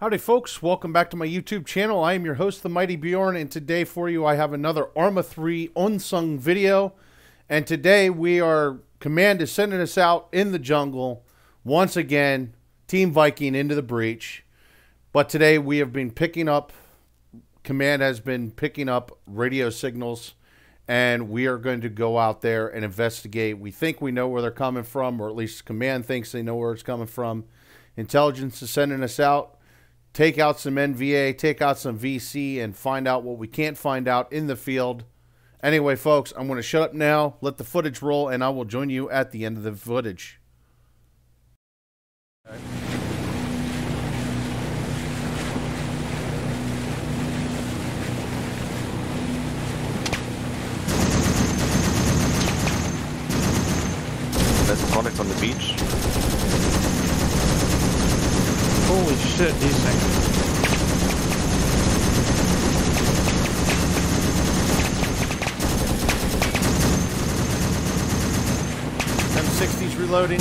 Howdy, folks. Welcome back to my YouTube channel. I am your host, The Mighty Bjorn, and today for you I have another Arma 3 unsung video. And today we are, Command is sending us out in the jungle once again, Team Viking into the breach. But today we have been picking up, Command has been picking up radio signals, and we are going to go out there and investigate. We think we know where they're coming from, or at least Command thinks they know where it's coming from. Intelligence is sending us out take out some NVA, take out some VC, and find out what we can't find out in the field. Anyway, folks, I'm going to shut up now, let the footage roll, and I will join you at the end of the footage. There's a product on the beach. Holy shit, these things. M60's reloading.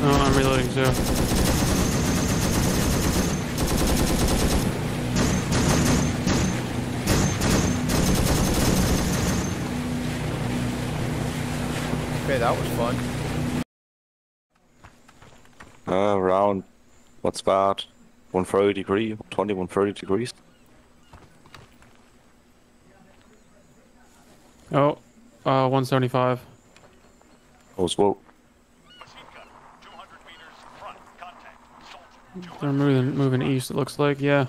Oh, I'm reloading too. Okay, that was fun. Uh, around, what's that? 130 degree, 20, 130 degrees. Oh, uh, 175. Oh, whoa. They're moving moving east. It looks like. Yeah.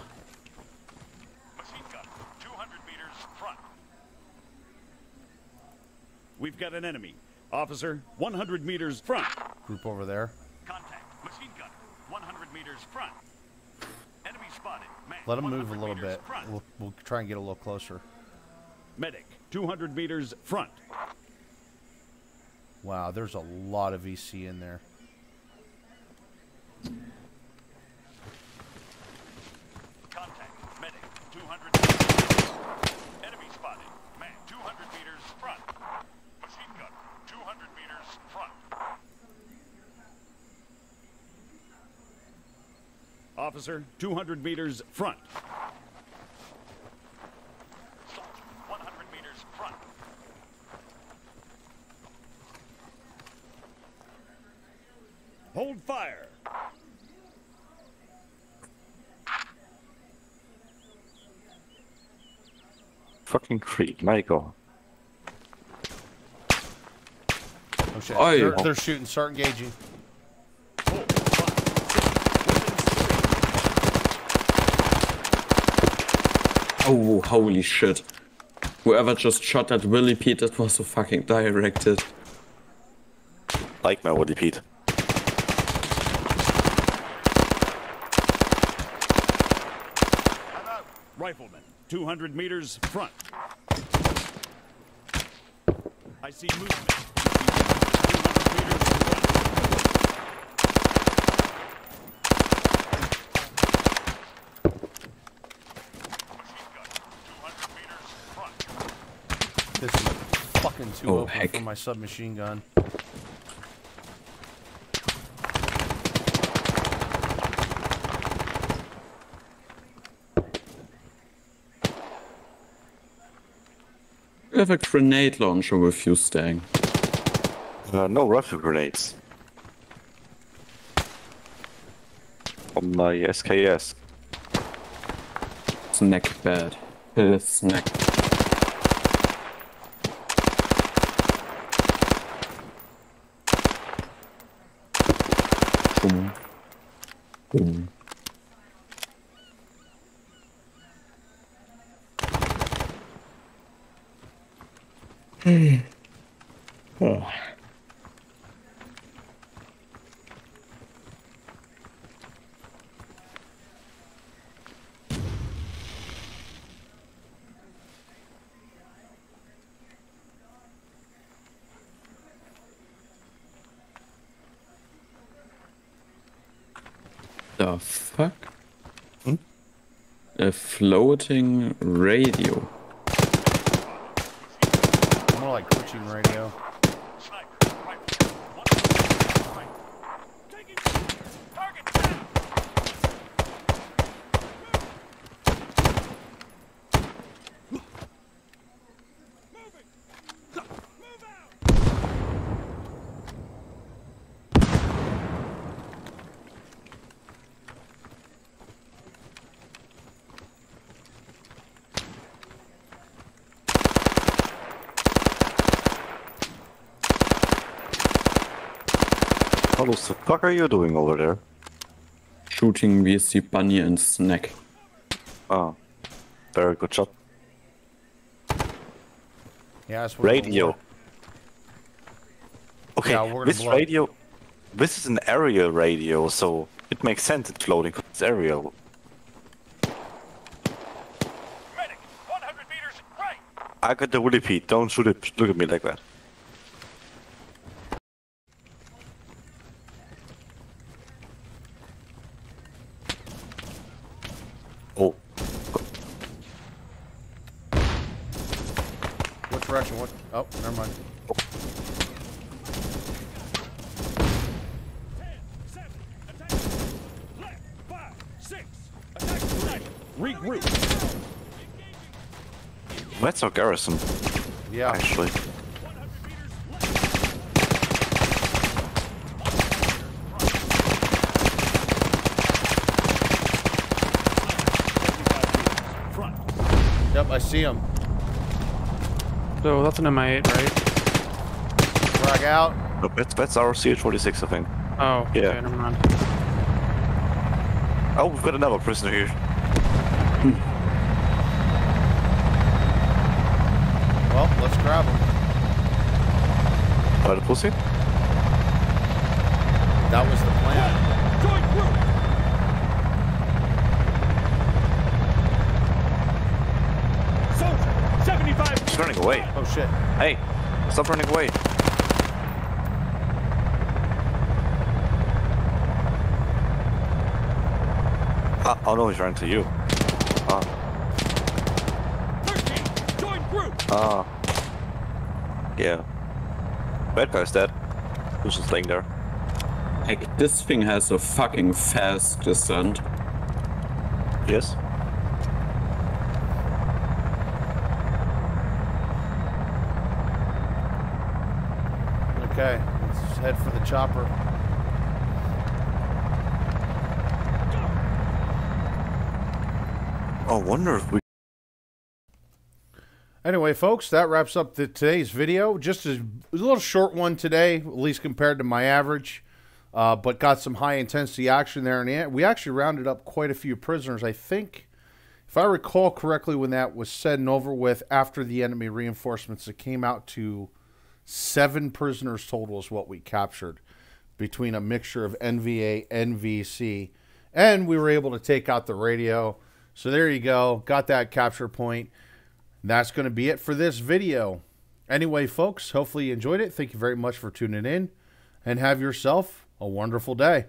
Machine gun, 200 meters front. We've got an enemy. Officer, 100 meters front. Group over there. Contact. Machine gun, 100 meters front. Enemy spotted. Man, Let them move a little bit. We'll, we'll try and get a little closer. Medic, 200 meters front. Wow, there's a lot of VC in there. Contact. Medic, 200 meters. Enemy spotted. Man, 200 meters front. Machine gun, 200 meters front. Officer, 200 meters front. Soldier, 100 meters front. Hold fire. Fucking creep, Michael. Oh shit. Oh, they're, they're shooting. Start engaging. Oh, holy shit. Whoever just shot at Willy Pete, that was so fucking directed. Like my Woody Pete. Rifleman, 200 meters front. I see movement. 200 meters front. Machine gun, 200 meters front. This is fucking too Oh, open heck. for my submachine gun. We have a grenade launcher with you, Stang. Uh, no rifle grenades. On my SKS. Snack bad. His snack. Boom. Boom. Hmm. Oh. The fuck? Hmm? A floating radio. More like coaching radio. What the fuck are you doing over there? Shooting VC Bunny and Snack. Ah, very good shot. Yeah, that's what Radio. Okay, Yeah, we're this blow radio, this is an aerial radio, so it makes sense it's floating 'cause it's aerial. Medic, 100 meters right. I got the Willy Pete, don't shoot it, look at me like that. What direction? What? Oh, never mind. Seven, attack. Left, five, six, attack tonight. Regroup. that's our garrison, Yeah. actually. 100 meters left. Front. Yep, I see him. So that's an M8, right? Frag out. No, That's, that's our CH-46, I think. Oh, Yeah. okay, never mind. Oh, we've got another prisoner here. Well, let's grab him. By the pussy? That was the plan. Join group. Soldier, 75 He's running away. Oh shit. Hey, stop running away. Ah, oh no, he's running to you. Ah, 13. Join group. ah. Yeah. Bad guy's dead. Who's just laying there? Like, this thing has a fucking fast descent. Yes. Okay, let's head for the chopper. Oh, wonder if we. Anyway, folks, that wraps up the, today's video. Just a, a little short one today, at least compared to my average, uh, but got some high intensity action there. And we actually rounded up quite a few prisoners. I think, if I recall correctly, when that was said and over with after the enemy reinforcements, it came out to seven prisoners total is what we captured between a mixture of NVA, NVC, and we were able to take out the radio. So there you go. Got that capture point. That's going to be it for this video. Anyway, folks, hopefully you enjoyed it. Thank you very much for tuning in and have yourself a wonderful day.